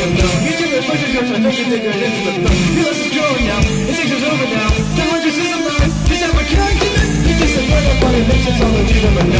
You took the push you. think is growing now, it takes us over now The wonders is just have a character You just a little body, bitches all the demon